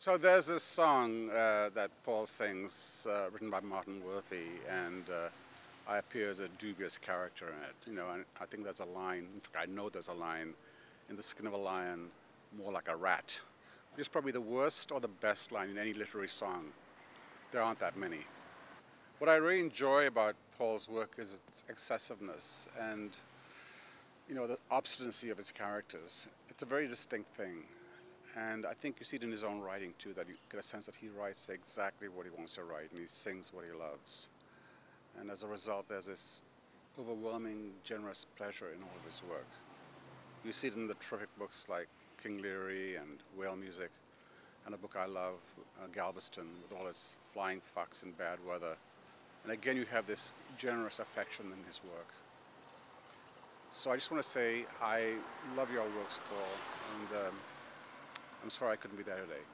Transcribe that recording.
So there's this song uh, that Paul sings, uh, written by Martin Worthy, and uh, I appear as a dubious character in it. You know, and I think there's a line, in fact, I know there's a line, in the skin of a lion, more like a rat. Which is probably the worst or the best line in any literary song. There aren't that many. What I really enjoy about Paul's work is its excessiveness and, you know, the obstinacy of his characters. It's a very distinct thing. And I think you see it in his own writing too, that you get a sense that he writes exactly what he wants to write and he sings what he loves. And as a result, there's this overwhelming, generous pleasure in all of his work. You see it in the terrific books like King Leary and Whale Music, and a book I love, uh, Galveston, with all its flying fox and bad weather. And again, you have this generous affection in his work. So I just want to say I love your works, Paul, and um, I'm sorry I couldn't be there today.